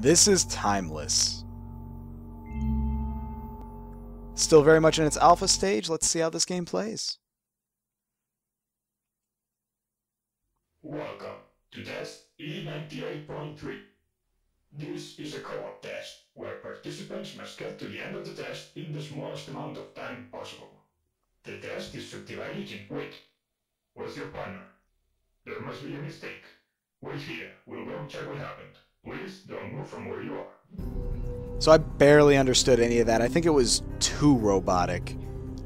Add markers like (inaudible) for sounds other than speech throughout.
This is timeless. Still very much in its alpha stage. Let's see how this game plays. Welcome to test E98.3. This is a co-op test where participants must get to the end of the test in the smallest amount of time possible. The test is subdivided in wait. Where's your partner? There must be a mistake. Wait here. We'll go and check what happened. Please don't move from where you are. So I barely understood any of that. I think it was too robotic.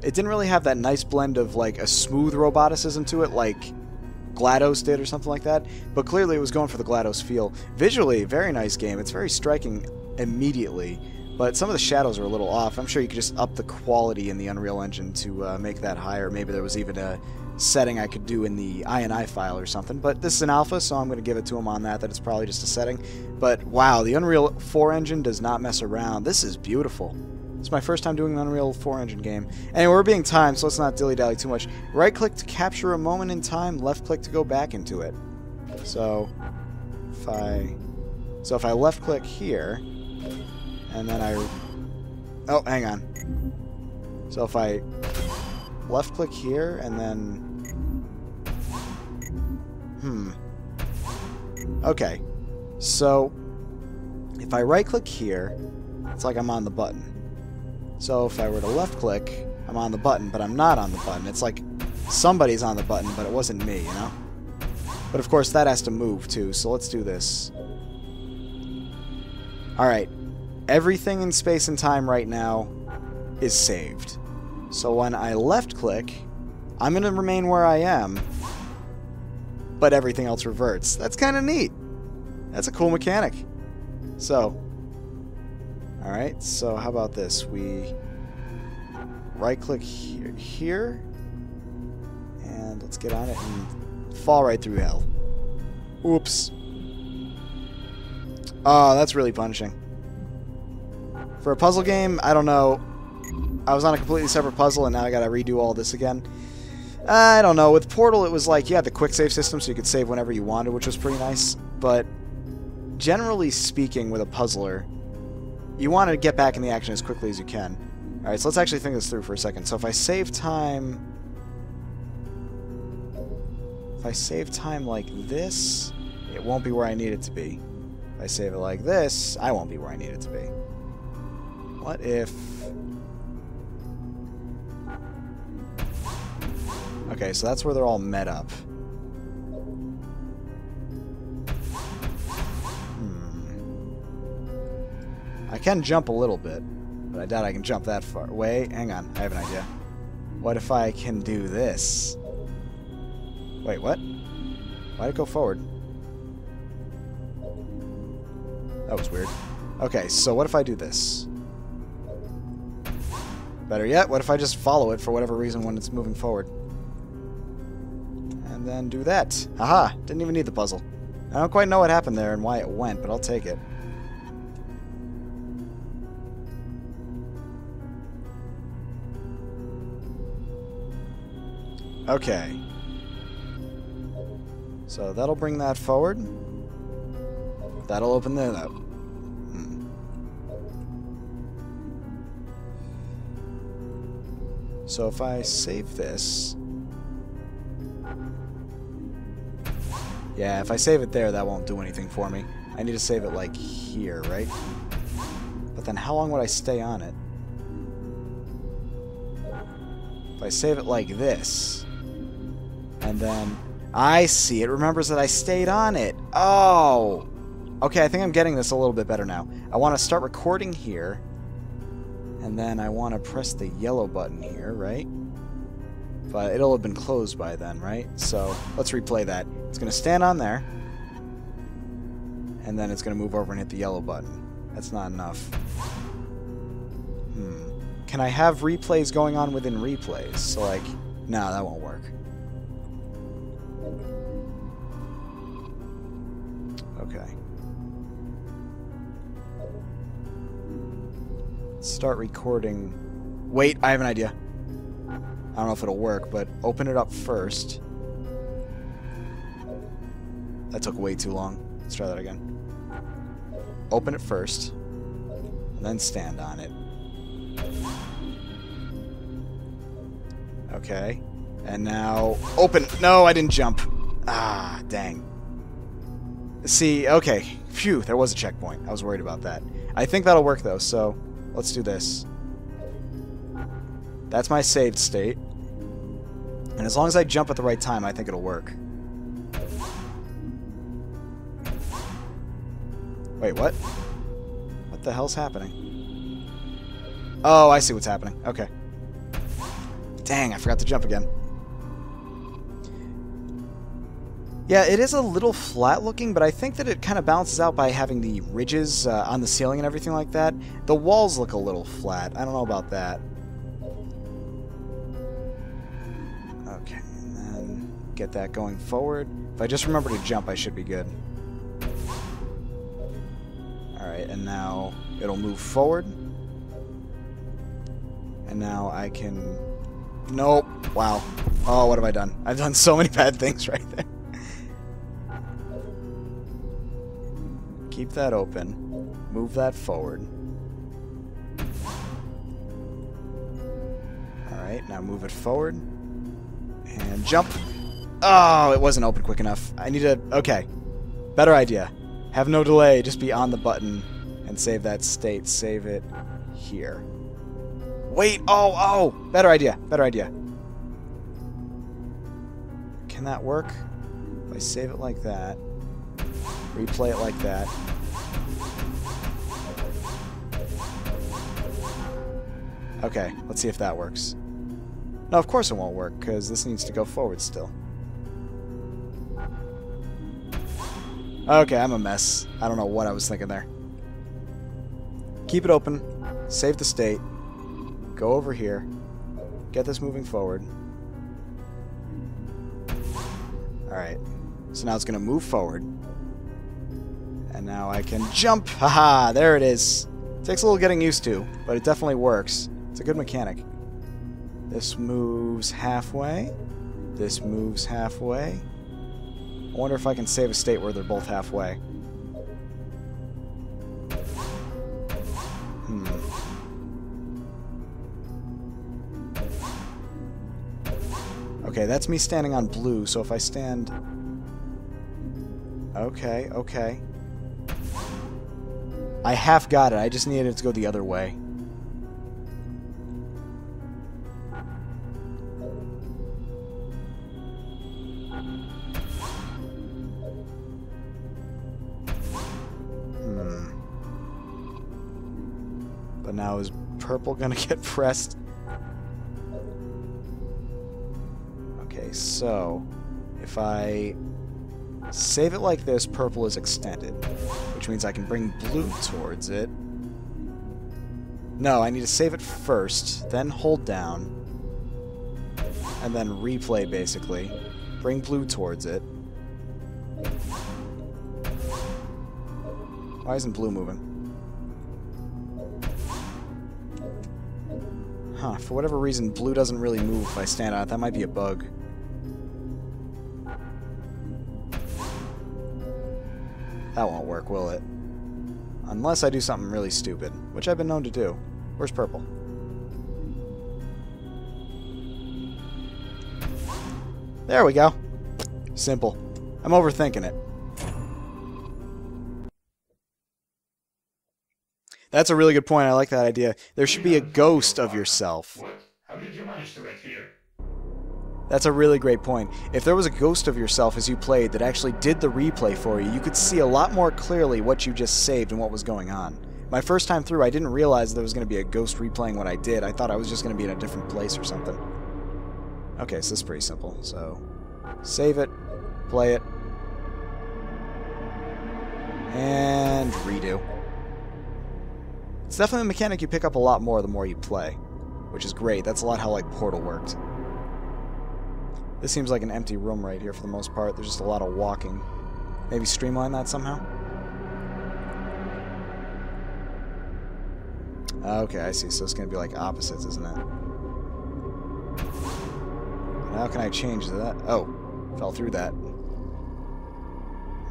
It didn't really have that nice blend of like a smooth roboticism to it, like GLaDOS did or something like that. But clearly it was going for the GLaDOS feel. Visually, very nice game. It's very striking immediately, but some of the shadows are a little off. I'm sure you could just up the quality in the Unreal Engine to uh, make that higher. Maybe there was even a setting I could do in the INI file or something. But this is an alpha, so I'm going to give it to him on that, that it's probably just a setting. But wow, the Unreal 4 engine does not mess around. This is beautiful. It's my first time doing an Unreal 4 engine game. Anyway, we're being timed, so let's not dilly-dally too much. Right-click to capture a moment in time, left-click to go back into it. So, if I... So if I left-click here, and then I... Oh, hang on. So if I left-click here, and then... Hmm. Okay. So, if I right-click here, it's like I'm on the button. So if I were to left-click, I'm on the button, but I'm not on the button. It's like somebody's on the button, but it wasn't me, you know? But of course, that has to move, too, so let's do this. Alright. Everything in space and time right now is saved. So when I left-click, I'm going to remain where I am, but everything else reverts. That's kind of neat. That's a cool mechanic. So, alright, so how about this? We right-click here, here, and let's get on it and fall right through hell. Oops. Oh, that's really punishing. For a puzzle game, I don't know. I was on a completely separate puzzle, and now I gotta redo all this again. I don't know. With Portal, it was like yeah, the quick save system, so you could save whenever you wanted, which was pretty nice. But generally speaking, with a puzzler, you want to get back in the action as quickly as you can. Alright, so let's actually think this through for a second. So if I save time... If I save time like this, it won't be where I need it to be. If I save it like this, I won't be where I need it to be. What if... Okay, so that's where they're all met up. Hmm. I can jump a little bit, but I doubt I can jump that far. Wait, hang on. I have an idea. What if I can do this? Wait, what? Why'd it go forward? That was weird. Okay, so what if I do this? Better yet, what if I just follow it for whatever reason when it's moving forward? And then do that. Aha! Didn't even need the puzzle. I don't quite know what happened there and why it went, but I'll take it. Okay. So that'll bring that forward. That'll open that up. Hmm. So if I save this... Yeah, if I save it there, that won't do anything for me. I need to save it, like, here, right? But then how long would I stay on it? If I save it like this, and then... I see, it remembers that I stayed on it. Oh! Okay, I think I'm getting this a little bit better now. I want to start recording here, and then I want to press the yellow button here, right? But it'll have been closed by then, right? So let's replay that. It's going to stand on there, and then it's going to move over and hit the yellow button. That's not enough. Hmm. Can I have replays going on within replays? So, like, no, that won't work. Okay. Start recording. Wait, I have an idea. I don't know if it'll work, but open it up first. That took way too long. Let's try that again. open it first, and then stand on it. Okay. And now open. No, I didn't jump. Ah, dang. See, okay. Phew, there was a checkpoint. I was worried about that. I think that'll work though, so let's do this. That's my saved state. And as long as I jump at the right time, I think it'll work. Wait, what? What the hell's happening? Oh, I see what's happening. Okay. Dang, I forgot to jump again. Yeah, it is a little flat looking, but I think that it kind of balances out by having the ridges uh, on the ceiling and everything like that. The walls look a little flat. I don't know about that. Okay, and then get that going forward. If I just remember to jump, I should be good. Alright, and now it'll move forward. And now I can... Nope. Wow. Oh, what have I done? I've done so many (laughs) bad things right there. Keep that open. Move that forward. Alright, now move it forward. And jump. Oh, it wasn't open quick enough. I need to... Okay. Better idea. Have no delay, just be on the button and save that state. Save it here. Wait, oh, oh! Better idea, better idea. Can that work? If I save it like that, replay it like that. Okay, let's see if that works. No, of course it won't work, because this needs to go forward still. Okay, I'm a mess. I don't know what I was thinking there. Keep it open. Save the state. Go over here. Get this moving forward. Alright. So now it's going to move forward. And now I can jump. (laughs) Haha, there it is. Takes a little getting used to, but it definitely works. It's a good mechanic. This moves halfway. This moves halfway. I wonder if I can save a state where they're both halfway. Hmm. Okay, that's me standing on blue, so if I stand... Okay, okay. I half got it, I just needed it to go the other way. Now is purple gonna (laughs) get pressed? Okay, so if I save it like this, purple is extended, which means I can bring blue towards it. No, I need to save it first, then hold down, and then replay basically. Bring blue towards it. Why isn't blue moving? Huh, for whatever reason, blue doesn't really move if I stand on it. That might be a bug. That won't work, will it? Unless I do something really stupid, which I've been known to do. Where's purple? There we go. Simple. I'm overthinking it. That's a really good point. I like that idea. There should be a ghost of yourself. How did you manage to get here? That's a really great point. If there was a ghost of yourself as you played that actually did the replay for you, you could see a lot more clearly what you just saved and what was going on. My first time through, I didn't realize there was going to be a ghost replaying what I did. I thought I was just going to be in a different place or something. Okay, so this is pretty simple. So, save it, play it, and redo. It's definitely a mechanic you pick up a lot more the more you play, which is great. That's a lot how like Portal worked. This seems like an empty room right here for the most part. There's just a lot of walking. Maybe streamline that somehow? Okay, I see. So it's going to be like opposites, isn't it? How can I change that? Oh, fell through that.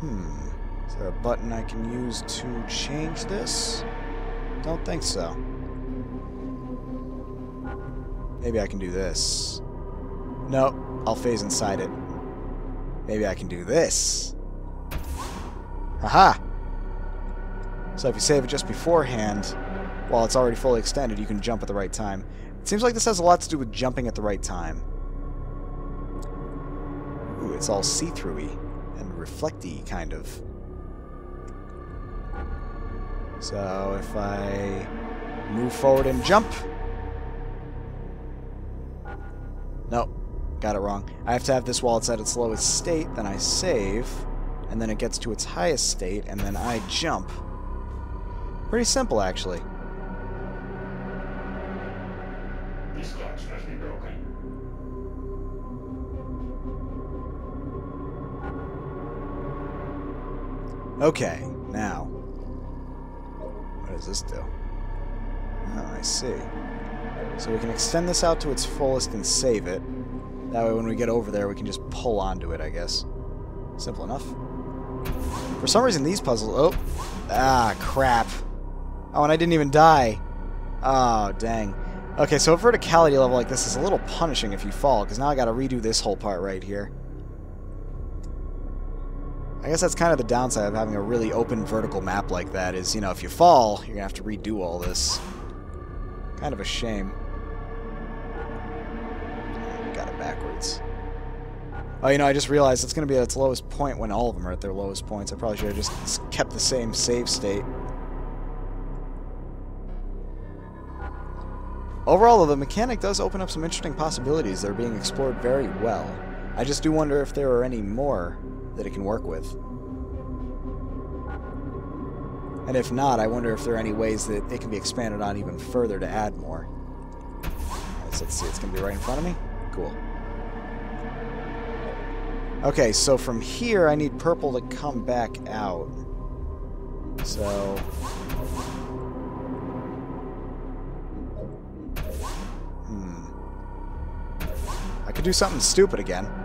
Hmm. Is there a button I can use to change this? Don't think so. Maybe I can do this. Nope, I'll phase inside it. Maybe I can do this. Haha! So if you save it just beforehand, while it's already fully extended, you can jump at the right time. It seems like this has a lot to do with jumping at the right time. Ooh, it's all see-throughy and reflecty, kind of. So if I move forward and jump... Nope, got it wrong. I have to have this while it's at its lowest state, then I save, and then it gets to its highest state, and then I jump. Pretty simple, actually. These clocks must be broken. Okay, now. Does this do? Oh, I see. So we can extend this out to its fullest and save it. That way when we get over there, we can just pull onto it, I guess. Simple enough. For some reason, these puzzles... Oh! Ah, crap. Oh, and I didn't even die. Oh, dang. Okay, so a verticality level like this is a little punishing if you fall, because now I gotta redo this whole part right here. I guess that's kind of the downside of having a really open vertical map like that is, you know, if you fall, you're gonna have to redo all this. Kind of a shame. Got it backwards. Oh, you know, I just realized it's gonna be at its lowest point when all of them are at their lowest points. I probably should have just kept the same save state. Overall, though, the mechanic does open up some interesting possibilities that are being explored very well. I just do wonder if there are any more that it can work with. And if not, I wonder if there are any ways that it can be expanded on even further to add more. Alright, so let's see, it's going to be right in front of me? Cool. Okay, so from here, I need purple to come back out. So... Hmm. I could do something stupid again.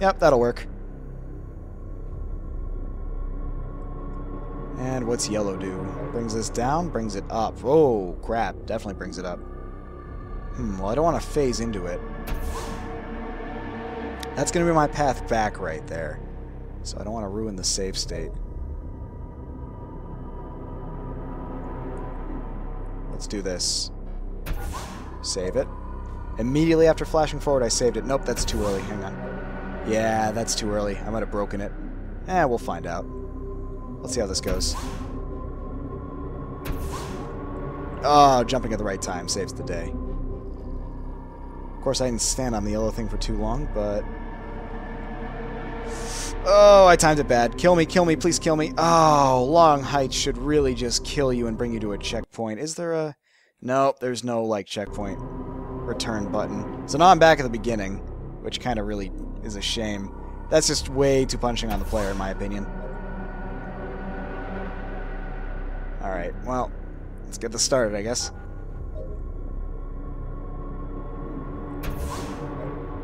Yep, that'll work. And what's yellow do? Brings this down, brings it up. Oh, crap. Definitely brings it up. Hmm, well, I don't want to phase into it. That's going to be my path back right there. So I don't want to ruin the save state. Let's do this. Save it. Immediately after flashing forward, I saved it. Nope, that's too early. Hang on. Yeah, that's too early. I might have broken it. Eh, we'll find out. Let's see how this goes. Oh, jumping at the right time saves the day. Of course, I didn't stand on the yellow thing for too long, but... Oh, I timed it bad. Kill me, kill me, please kill me. Oh, long heights should really just kill you and bring you to a checkpoint. Is there a... Nope, there's no, like, checkpoint return button. So now I'm back at the beginning, which kind of really is a shame. That's just way too punishing on the player, in my opinion. Alright, well, let's get this started, I guess.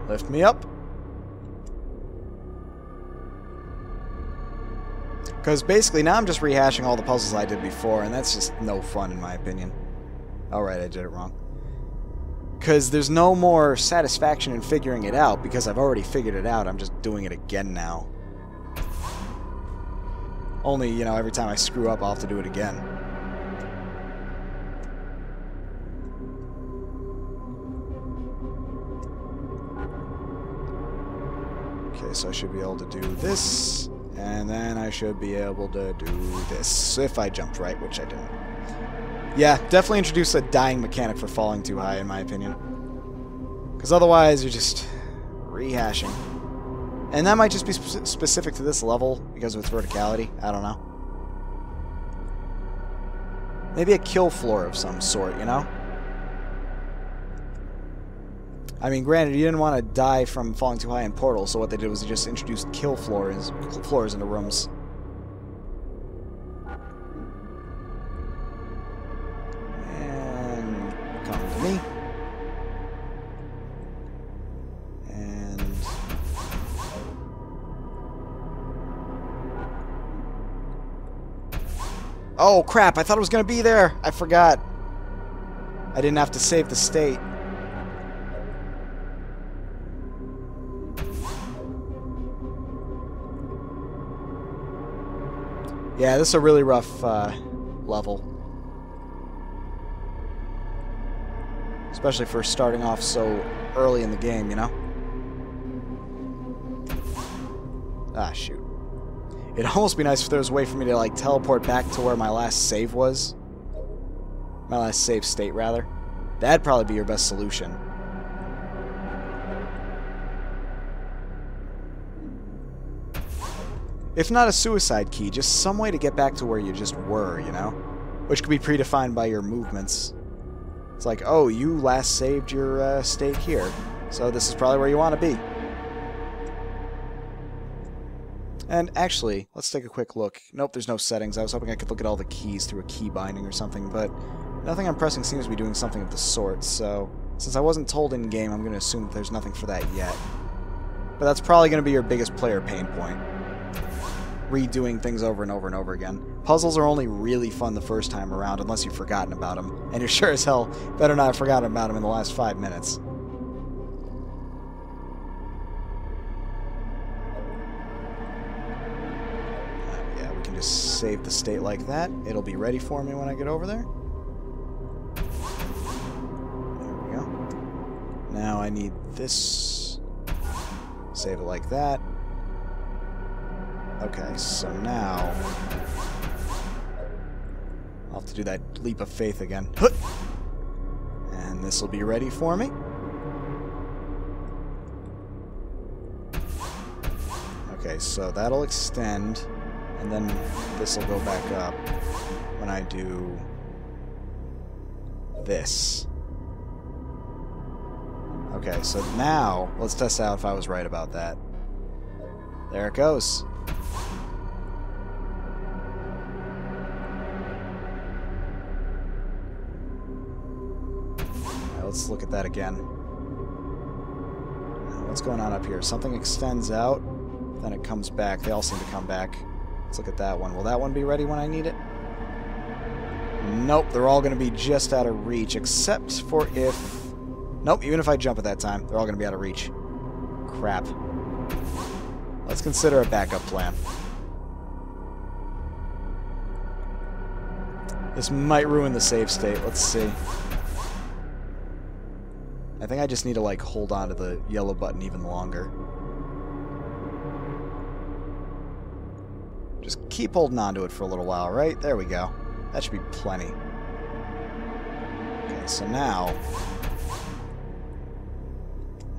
Lift me up. Because basically now I'm just rehashing all the puzzles I did before, and that's just no fun in my opinion. Alright, I did it wrong. Because there's no more satisfaction in figuring it out, because I've already figured it out, I'm just doing it again now. Only, you know, every time I screw up, I'll have to do it again. Okay, so I should be able to do this, and then I should be able to do this, if I jumped right, which I didn't. Yeah, definitely introduce a dying mechanic for falling too high, in my opinion. Because otherwise, you're just rehashing. And that might just be spe specific to this level, because of its verticality. I don't know. Maybe a kill floor of some sort, you know? I mean, granted, you didn't want to die from falling too high in Portal, so what they did was they just introduced kill floors, floors into rooms. me. And... Oh, crap! I thought it was gonna be there! I forgot. I didn't have to save the state. Yeah, this is a really rough uh, level. Especially for starting off so early in the game, you know? Ah, shoot. It'd almost be nice if there was a way for me to, like, teleport back to where my last save was. My last save state, rather. That'd probably be your best solution. If not a suicide key, just some way to get back to where you just were, you know? Which could be predefined by your movements. It's like, oh, you last saved your uh, state here, so this is probably where you want to be. And actually, let's take a quick look. Nope, there's no settings. I was hoping I could look at all the keys through a key binding or something, but nothing I'm pressing seems to be doing something of the sort, so since I wasn't told in-game, I'm going to assume that there's nothing for that yet. But that's probably going to be your biggest player pain point redoing things over and over and over again. Puzzles are only really fun the first time around unless you've forgotten about them, and you're (laughs) sure as hell better not have forgotten about them in the last five minutes. Uh, yeah, we can just save the state like that. It'll be ready for me when I get over there. There we go. Now I need this. Save it like that. Okay, so now... I'll have to do that leap of faith again. And this will be ready for me. Okay, so that'll extend, and then this will go back up when I do this. Okay, so now, let's test out if I was right about that. There it goes. Let's look at that again. What's going on up here? Something extends out, then it comes back. They all seem to come back. Let's look at that one. Will that one be ready when I need it? Nope, they're all going to be just out of reach, except for if... Nope, even if I jump at that time, they're all going to be out of reach. Crap. Let's consider a backup plan. This might ruin the save state. Let's see. I think I just need to like hold on to the yellow button even longer. Just keep holding on to it for a little while, right? There we go. That should be plenty. Okay, so now...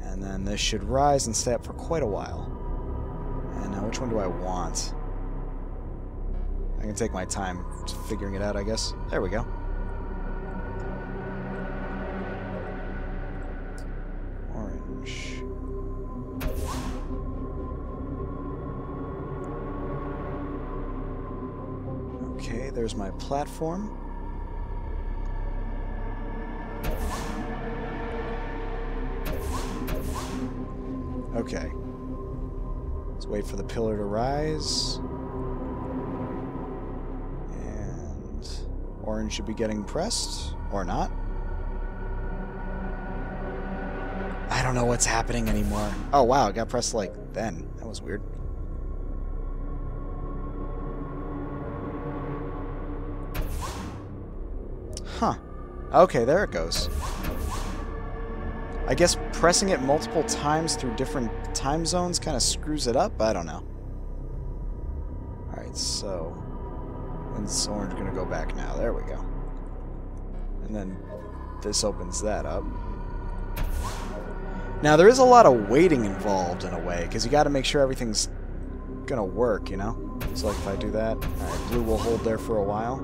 And then this should rise and stay up for quite a while. Now which one do I want? I can take my time figuring it out, I guess. There we go. Orange. Okay, there's my platform. Okay. Let's wait for the pillar to rise. And orange should be getting pressed, or not. I don't know what's happening anymore. Oh wow, it got pressed like then. That was weird. Huh. Okay, there it goes. I guess pressing it multiple times through different time zones kind of screws it up? I don't know. Alright, so... When's orange going to go back now? There we go. And then this opens that up. Now, there is a lot of waiting involved in a way, because you got to make sure everything's going to work, you know? So, like, if I do that, alright, blue will hold there for a while.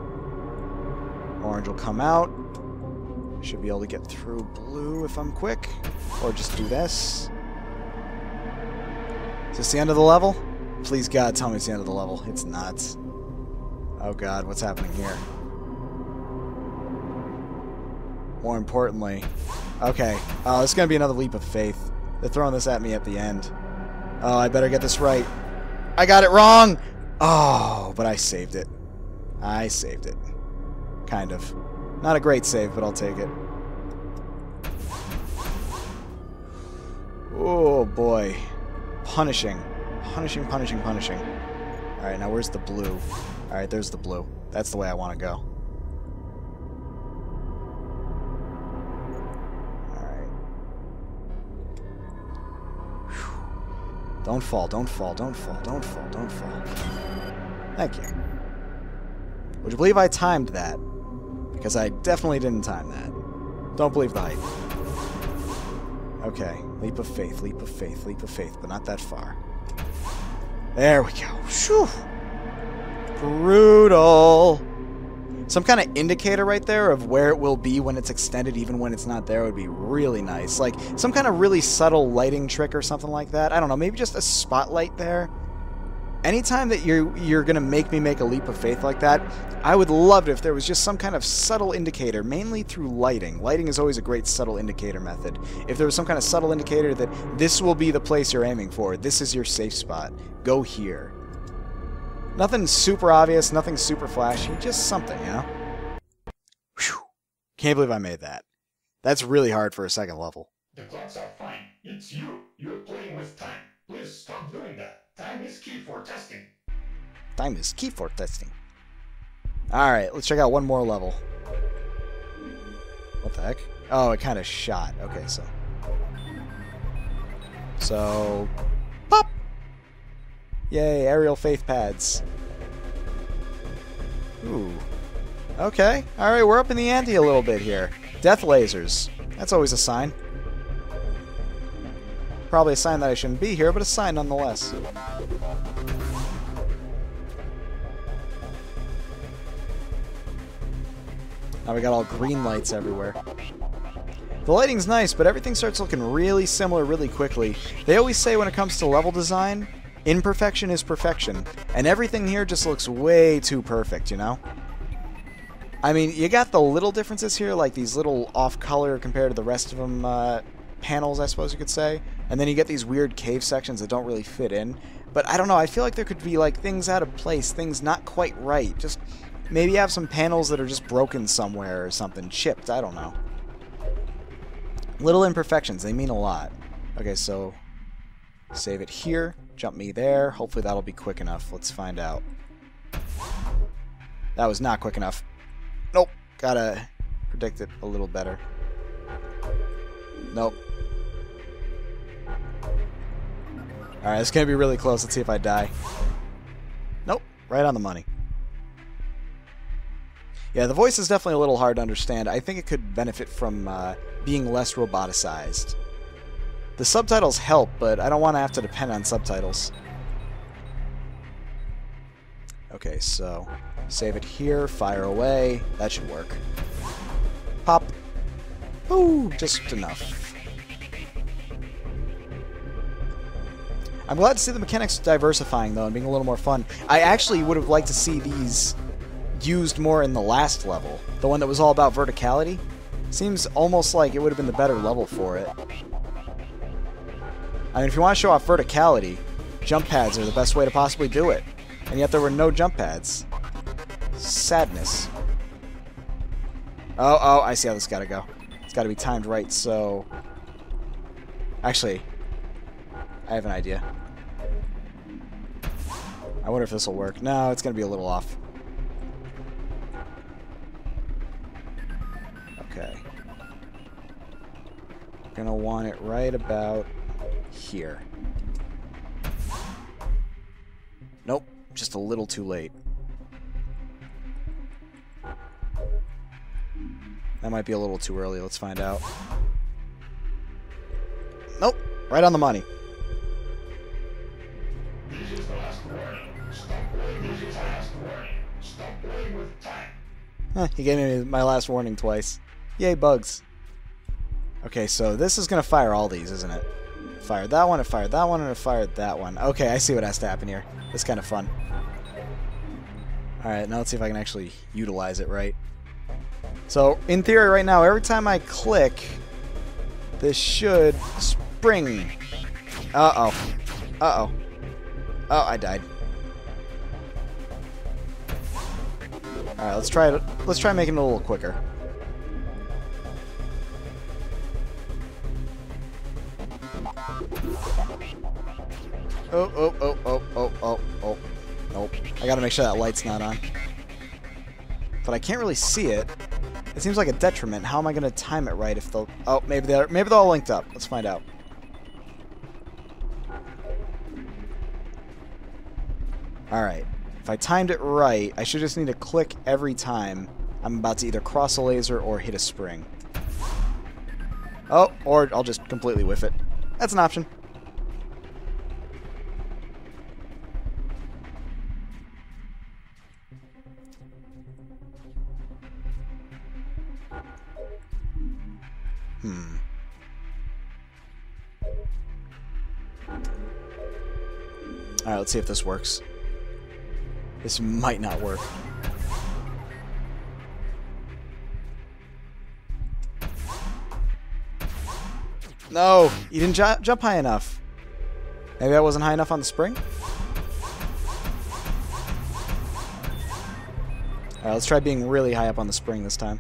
Orange will come out. Should be able to get through blue if I'm quick. Or just do this. Is this the end of the level? Please God, tell me it's the end of the level. It's not. Oh God, what's happening here? More importantly... Okay. Uh, oh, going to be another leap of faith. They're throwing this at me at the end. Oh, I better get this right. I got it wrong! Oh, but I saved it. I saved it. Kind of. Not a great save, but I'll take it. Oh boy. Punishing. Punishing, punishing, punishing. Alright, now where's the blue? Alright, there's the blue. That's the way I want to go. Alright. Don't fall, don't fall, don't fall, don't fall, don't fall. Thank you. Would you believe I timed that? Because I definitely didn't time that. Don't believe the hype. Okay, leap of faith, leap of faith, leap of faith, but not that far. There we go. Shoo! Brutal! Some kind of indicator right there of where it will be when it's extended, even when it's not there, would be really nice. Like, some kind of really subtle lighting trick or something like that. I don't know, maybe just a spotlight there anytime that you're you're gonna make me make a leap of faith like that, I would love it if there was just some kind of subtle indicator, mainly through lighting. Lighting is always a great subtle indicator method. If there was some kind of subtle indicator that this will be the place you're aiming for, this is your safe spot, go here. Nothing super obvious, nothing super flashy, just something, you know? Whew. Can't believe I made that. That's really hard for a second level. The clocks are fine. It's you. You're playing with time. Please stop doing that. Time is key for testing. Time is key for testing. Alright, let's check out one more level. What the heck? Oh, it kind of shot. Okay, so... So... Pop! Yay, aerial faith pads. Ooh. Okay, alright, we're up in the ante a little bit here. Death lasers. That's always a sign. Probably a sign that I shouldn't be here, but a sign nonetheless. Now we got all green lights everywhere. The lighting's nice, but everything starts looking really similar really quickly. They always say when it comes to level design, imperfection is perfection. And everything here just looks way too perfect, you know? I mean, you got the little differences here, like these little off-color compared to the rest of them uh, panels, I suppose you could say. And then you get these weird cave sections that don't really fit in. But I don't know, I feel like there could be like things out of place, things not quite right. Just maybe have some panels that are just broken somewhere or something, chipped, I don't know. Little imperfections, they mean a lot. Okay, so save it here, jump me there. Hopefully that'll be quick enough. Let's find out. That was not quick enough. Nope, gotta predict it a little better. Nope. Alright, it's gonna be really close. Let's see if I die. Nope, right on the money. Yeah, the voice is definitely a little hard to understand. I think it could benefit from uh, being less roboticized. The subtitles help, but I don't want to have to depend on subtitles. Okay, so save it here, fire away. That should work. Pop. Ooh, just enough. I'm glad to see the mechanics diversifying, though, and being a little more fun. I actually would have liked to see these used more in the last level, the one that was all about verticality. Seems almost like it would have been the better level for it. I mean, if you want to show off verticality, jump pads are the best way to possibly do it. And yet there were no jump pads. Sadness. Oh, oh, I see how this gotta go. It's gotta be timed right, so... Actually, I have an idea. I wonder if this will work. No, it's gonna be a little off. Okay. Gonna want it right about here. Nope, just a little too late. That might be a little too early. Let's find out. Nope, right on the money. Huh, he gave me my last warning twice. Yay, bugs. Okay, so this is going to fire all these, isn't it? Fired that one, it fired that one, and it fired that one. Okay, I see what has to happen here. Is kind of fun. Alright, now let's see if I can actually utilize it right. So, in theory right now, every time I click, this should spring. Uh-oh. Uh-oh. Oh, I died. Alright, let's try it. Let's try making it a little quicker. Oh, oh, oh, oh, oh, oh, oh. Nope. I gotta make sure that light's not on. But I can't really see it. It seems like a detriment. How am I gonna time it right if they'll... Oh, maybe they're, maybe they're all linked up. Let's find out. Alright. If I timed it right, I should just need to click every time I'm about to either cross a laser or hit a spring. Oh, or I'll just completely whiff it. That's an option. Hmm. Alright, let's see if this works. This might not work. No! You didn't ju jump high enough. Maybe I wasn't high enough on the spring? Alright, let's try being really high up on the spring this time.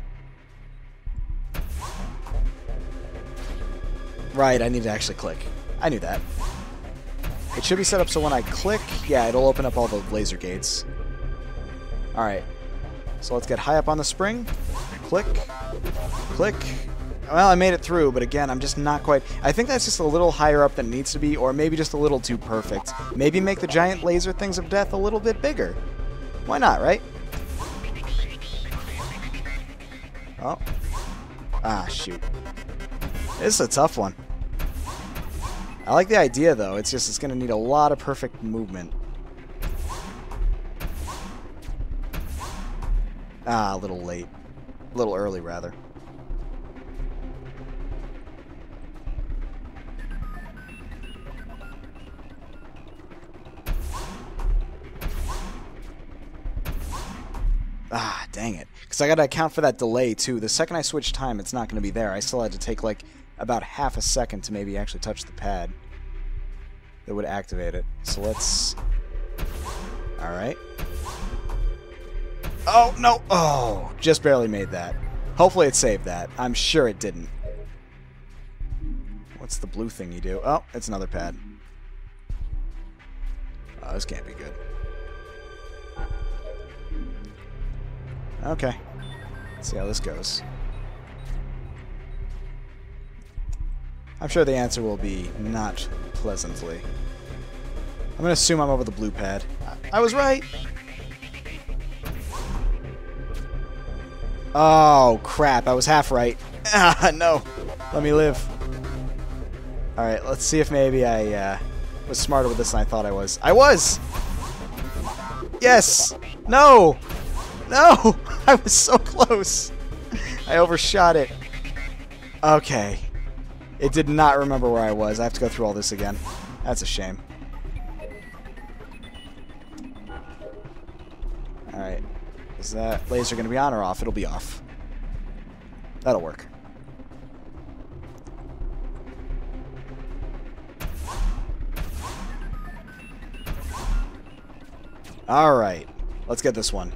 Right, I need to actually click. I knew that. It should be set up so when I click, yeah, it'll open up all the laser gates. Alright. So let's get high up on the spring. Click. Click. Well, I made it through, but again, I'm just not quite... I think that's just a little higher up than it needs to be, or maybe just a little too perfect. Maybe make the giant laser things of death a little bit bigger. Why not, right? Oh. Ah, shoot. This is a tough one. I like the idea, though. It's just it's going to need a lot of perfect movement. Ah, a little late. A little early, rather. Ah, dang it. Because I got to account for that delay, too. The second I switch time, it's not going to be there. I still had to take, like, about half a second to maybe actually touch the pad that would activate it. So let's... Alright. Oh, no! Oh, just barely made that. Hopefully it saved that. I'm sure it didn't. What's the blue thing you do? Oh, it's another pad. Oh, this can't be good. Okay. Let's see how this goes. I'm sure the answer will be not pleasantly. I'm going to assume I'm over the blue pad. I, I was right! Oh, crap. I was half right. Ah, (laughs) no. Let me live. Alright, let's see if maybe I uh, was smarter with this than I thought I was. I was! Yes! No! No! (laughs) I was so close! (laughs) I overshot it. Okay. It did not remember where I was. I have to go through all this again. That's a shame. That laser going to be on or off? It'll be off. That'll work. Alright. Let's get this one.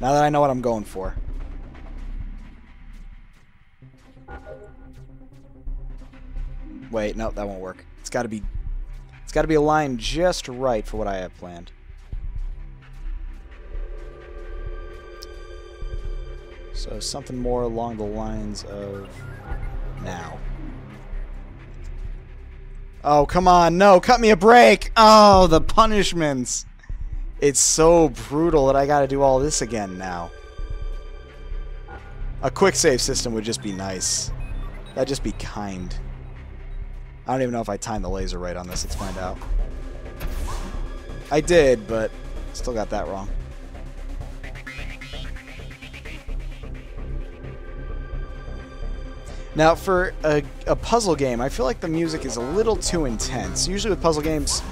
Now that I know what I'm going for. Wait, no, that won't work. It's got to be it's got to be aligned just right for what I have planned. So something more along the lines of now. Oh, come on. No, cut me a break. Oh, the punishments. It's so brutal that I got to do all this again now. A quick save system would just be nice. That'd just be kind. I don't even know if I timed the laser right on this. Let's find out. I did, but still got that wrong. Now, for a, a, puzzle game, I feel like the music is a little too intense. Usually with puzzle games,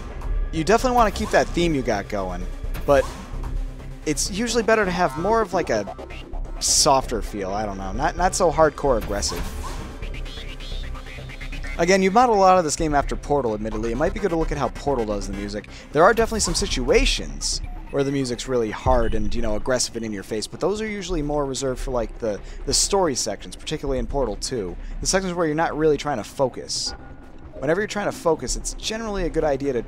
you definitely want to keep that theme you got going, but it's usually better to have more of like a softer feel. I don't know, not not so hardcore aggressive. Again, you modeled a lot of this game after Portal, admittedly. It might be good to look at how Portal does the music. There are definitely some situations where the music's really hard and you know aggressive and in your face. But those are usually more reserved for like the the story sections, particularly in Portal 2. The sections where you're not really trying to focus. Whenever you're trying to focus, it's generally a good idea to,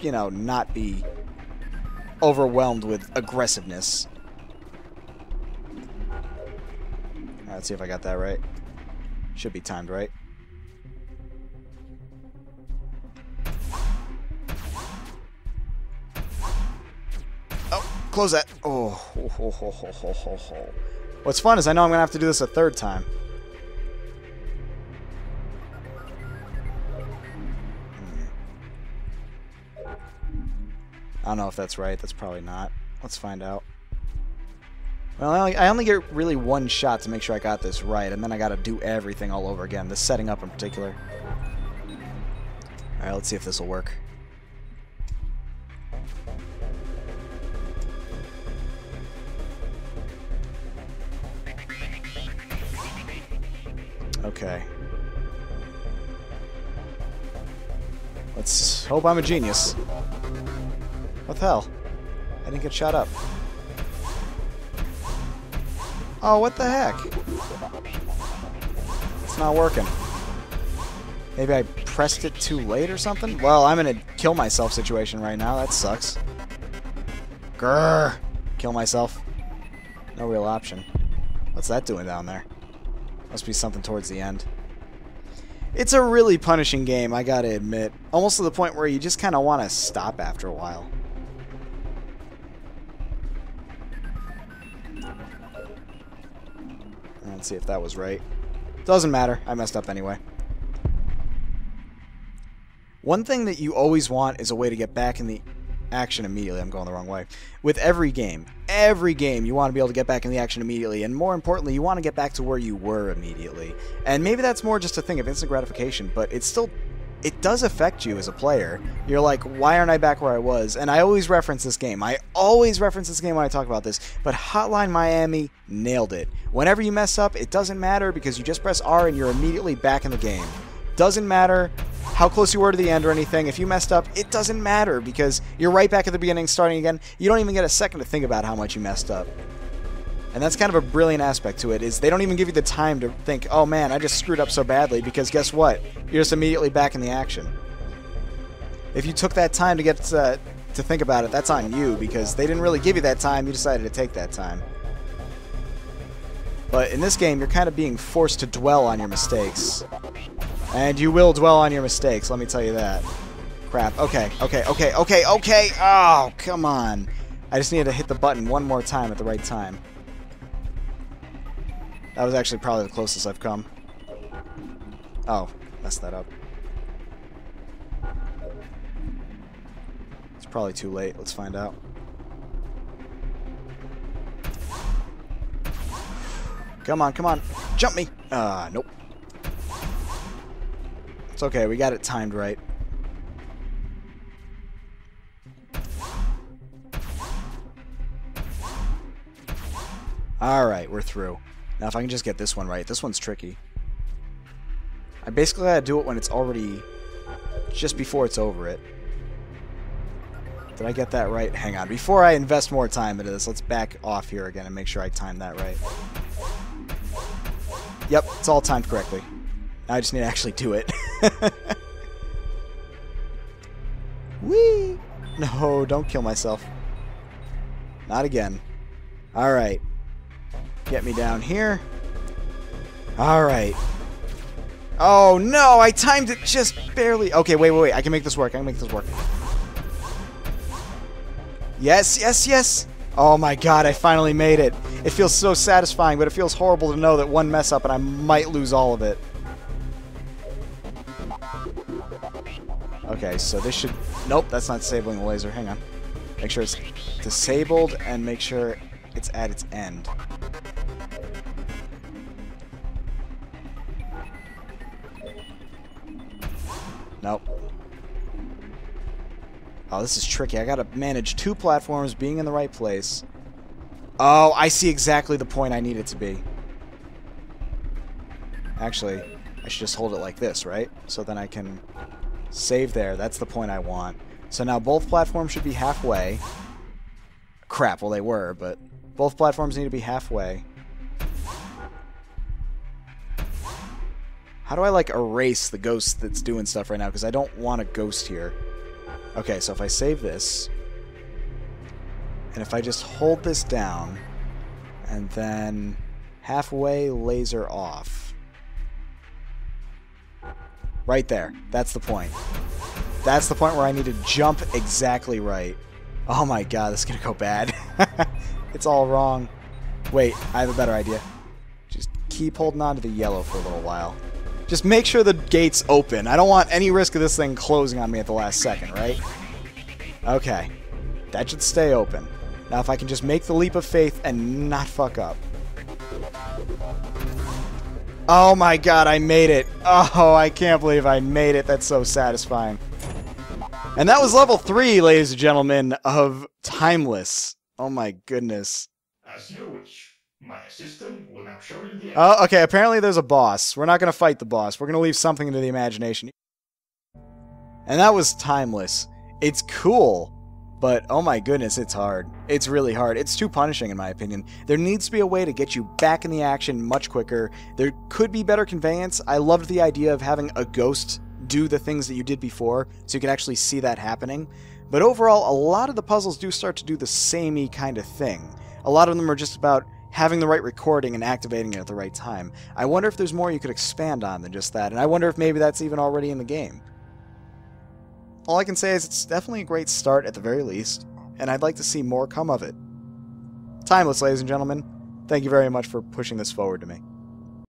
you know, not be overwhelmed with aggressiveness. Alright, let's see if I got that right. Should be timed right. Close that. Oh, ho, ho, ho, ho, ho, ho. What's fun is I know I'm going to have to do this a third time. Hmm. I don't know if that's right. That's probably not. Let's find out. Well, I only, I only get really one shot to make sure I got this right, and then I got to do everything all over again. The setting up in particular. Alright, let's see if this will work. Okay. Let's hope I'm a genius. What the hell? I didn't get shot up. Oh, what the heck? It's not working. Maybe I pressed it too late or something? Well, I'm in a kill myself situation right now. That sucks. Grrr. Kill myself. No real option. What's that doing down there? Must be something towards the end. It's a really punishing game, I gotta admit. Almost to the point where you just kind of want to stop after a while. Let's see if that was right. Doesn't matter. I messed up anyway. One thing that you always want is a way to get back in the action immediately. I'm going the wrong way. With every game, every game, you want to be able to get back in the action immediately, and more importantly, you want to get back to where you were immediately. And maybe that's more just a thing of instant gratification, but it's still it does affect you as a player. You're like, why aren't I back where I was? And I always reference this game. I always reference this game when I talk about this. But Hotline Miami nailed it. Whenever you mess up, it doesn't matter because you just press R and you're immediately back in the game. Doesn't matter how close you were to the end or anything. If you messed up, it doesn't matter because you're right back at the beginning, starting again. You don't even get a second to think about how much you messed up. And that's kind of a brilliant aspect to it is they don't even give you the time to think, "Oh man, I just screwed up so badly" because guess what? You're just immediately back in the action. If you took that time to get to, to think about it, that's on you because they didn't really give you that time. You decided to take that time. But in this game, you're kind of being forced to dwell on your mistakes. And you will dwell on your mistakes, let me tell you that. Crap. Okay, okay, okay, okay, okay! Oh, come on. I just needed to hit the button one more time at the right time. That was actually probably the closest I've come. Oh, messed that up. It's probably too late. Let's find out. Come on, come on. Jump me! Ah, uh, nope. It's okay, we got it timed right. Alright, we're through. Now if I can just get this one right. This one's tricky. I basically gotta do it when it's already... just before it's over it. Did I get that right? Hang on. Before I invest more time into this, let's back off here again and make sure I time that right. Yep, it's all timed correctly. Now I just need to actually do it. (laughs) (laughs) Whee! No, don't kill myself. Not again. Alright. Get me down here. Alright. Oh, no! I timed it just barely. Okay, wait, wait, wait. I can make this work. I can make this work. Yes, yes, yes! Oh my god, I finally made it. It feels so satisfying, but it feels horrible to know that one mess up and I might lose all of it. Okay, so this should... Nope, that's not disabling the laser. Hang on. Make sure it's disabled and make sure it's at its end. Nope. Oh, this is tricky. I gotta manage two platforms being in the right place. Oh, I see exactly the point I need it to be. Actually, I should just hold it like this, right? So then I can Save there. That's the point I want. So now both platforms should be halfway. crap, well they were, but both platforms need to be halfway. How do I, like, erase the ghost that's doing stuff right now? Because I don't want a ghost here. Okay, so if I save this, and if I just hold this down, and then halfway laser off. Right there. That's the point. That's the point where I need to jump exactly right. Oh my god, this is going to go bad. (laughs) it's all wrong. Wait, I have a better idea. Just keep holding on to the yellow for a little while. Just make sure the gate's open. I don't want any risk of this thing closing on me at the last second, right? Okay. That should stay open. Now if I can just make the leap of faith and not fuck up. Oh my god, I made it. Oh, I can't believe I made it. That's so satisfying. And that was level 3, ladies and gentlemen, of Timeless. Oh my goodness. As you wish. My assistant will now show you the Oh, okay. Apparently there's a boss. We're not going to fight the boss. We're going to leave something to the imagination. And that was timeless. It's cool, but oh my goodness, it's hard. It's really hard. It's too punishing, in my opinion. There needs to be a way to get you back in the action much quicker. There could be better conveyance. I loved the idea of having a ghost do the things that you did before, so you can actually see that happening. But overall, a lot of the puzzles do start to do the samey kind of thing. A lot of them are just about having the right recording and activating it at the right time. I wonder if there's more you could expand on than just that, and I wonder if maybe that's even already in the game. All I can say is it's definitely a great start at the very least, and I'd like to see more come of it. Timeless, ladies and gentlemen, thank you very much for pushing this forward to me.